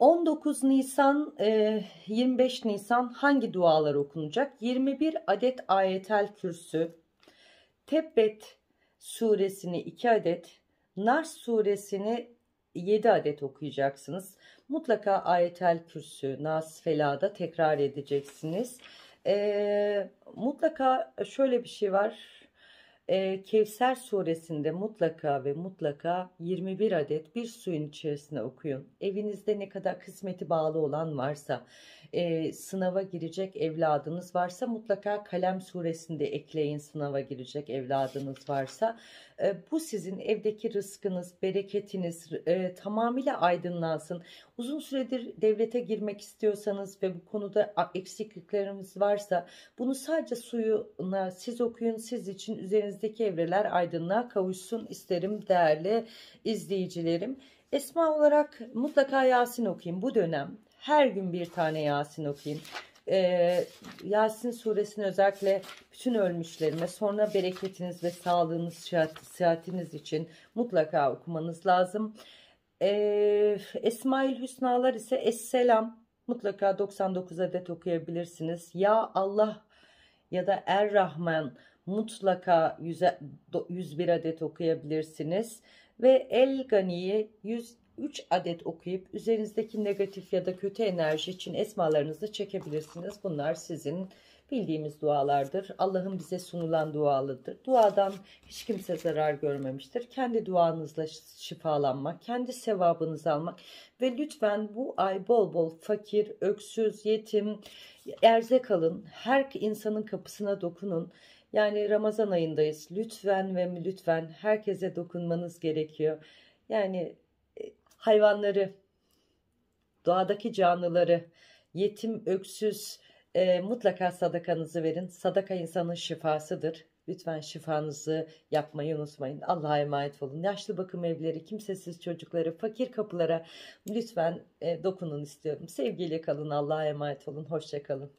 19 Nisan, e, 25 Nisan hangi dualar okunacak? 21 adet ayetel kürsü, Tebbet suresini 2 adet, Nars suresini 7 adet okuyacaksınız. Mutlaka ayetel kürsü, Nas, Fela'da tekrar edeceksiniz. E, mutlaka şöyle bir şey var. E, Kevser suresinde mutlaka ve mutlaka 21 adet bir suyun içerisine okuyun. Evinizde ne kadar kısmeti bağlı olan varsa, e, sınava girecek evladınız varsa mutlaka Kalem suresinde ekleyin sınava girecek evladınız varsa. E, bu sizin evdeki rızkınız, bereketiniz e, tamamıyla aydınlansın. Uzun süredir devlete girmek istiyorsanız ve bu konuda eksikliklerimiz varsa bunu sadece suyuna siz okuyun siz için üzerinizdeki evreler aydınlığa kavuşsun isterim değerli izleyicilerim. Esma olarak mutlaka Yasin okuyun bu dönem her gün bir tane Yasin okuyun. Ee, Yasin suresini özellikle bütün ölmüşlerime sonra bereketiniz ve sağlığınız, sıhhatiniz için mutlaka okumanız lazım. Ee, Esmail Hüsnalar ise Esselam mutlaka 99 adet okuyabilirsiniz. Ya Allah ya da Er Rahman mutlaka 101 adet okuyabilirsiniz. Ve El Gani'yi 100 3 adet okuyup üzerinizdeki negatif ya da kötü enerji için esmalarınızı çekebilirsiniz. Bunlar sizin bildiğimiz dualardır. Allah'ın bize sunulan dualıdır. Duadan hiç kimse zarar görmemiştir. Kendi duanızla şifalanmak, kendi sevabınızı almak ve lütfen bu ay bol bol fakir, öksüz, yetim, erzek alın. Her insanın kapısına dokunun. Yani Ramazan ayındayız. Lütfen ve lütfen herkese dokunmanız gerekiyor. Yani hayvanları, doğadaki canlıları, yetim, öksüz e, mutlaka sadakanızı verin. Sadaka insanın şifasıdır. Lütfen şifanızı yapmayı unutmayın. Allah'a emanet olun. Yaşlı bakım evleri, kimsesiz çocukları, fakir kapılara lütfen e, dokunun istiyorum. Sevgiyle kalın. Allah'a emanet olun. Hoşçakalın.